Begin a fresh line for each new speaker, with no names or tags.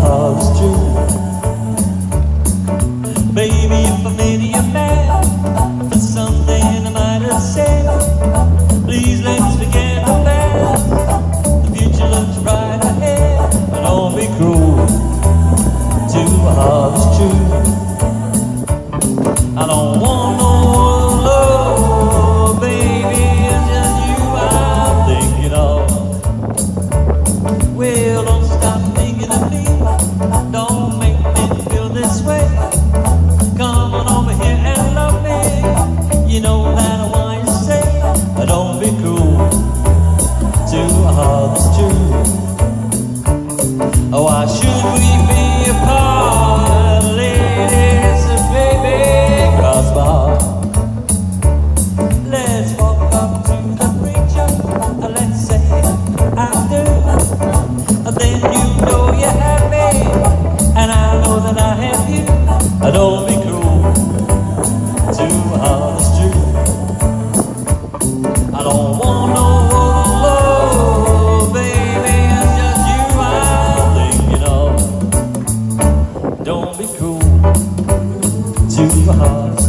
house true. then you know you have me, and I know that I have you. I don't be cruel to honest true. I don't want no love, baby, it's just you I'm thinking of. Don't be cruel to honest.